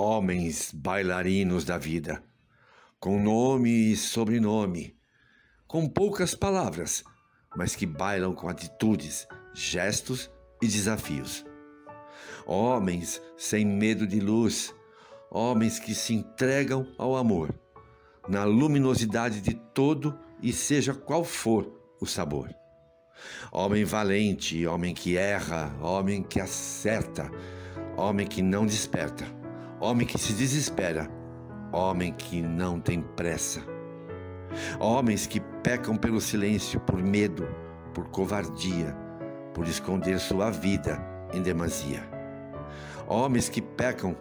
Homens bailarinos da vida, com nome e sobrenome, com poucas palavras, mas que bailam com atitudes, gestos e desafios. Homens sem medo de luz, homens que se entregam ao amor, na luminosidade de todo e seja qual for o sabor. Homem valente, homem que erra, homem que acerta, homem que não desperta, homem que se desespera, homem que não tem pressa. Homens que pecam pelo silêncio, por medo, por covardia, por esconder sua vida em demasia. Homens que pecam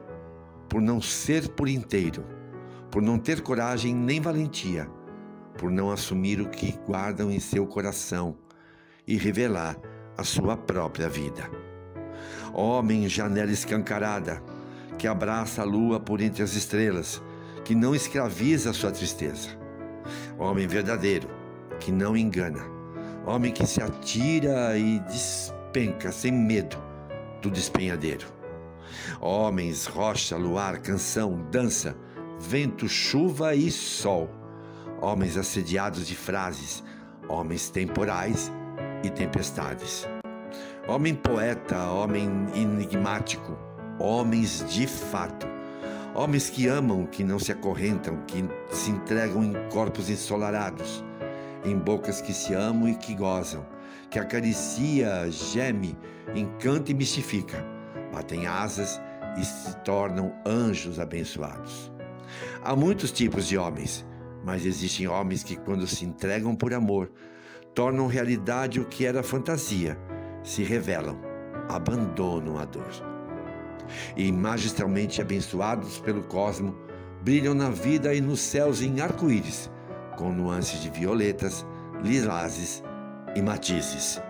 por não ser por inteiro, por não ter coragem nem valentia, por não assumir o que guardam em seu coração e revelar a sua própria vida. Homem, janela escancarada, que abraça a lua por entre as estrelas, que não escraviza a sua tristeza. Homem verdadeiro, que não engana. Homem que se atira e despenca sem medo do despenhadeiro. Homens, rocha, luar, canção, dança, vento, chuva e sol. Homens assediados de frases, homens temporais e tempestades. Homem poeta, homem enigmático, homens de fato. Homens que amam, que não se acorrentam, que se entregam em corpos ensolarados, em bocas que se amam e que gozam, que acaricia, geme, encanta e mistifica, batem asas e se tornam anjos abençoados. Há muitos tipos de homens, mas existem homens que, quando se entregam por amor, tornam realidade o que era fantasia, se revelam, abandonam a dor. E magistralmente abençoados pelo cosmo, brilham na vida e nos céus em arco-íris, com nuances de violetas, lilazes e matizes.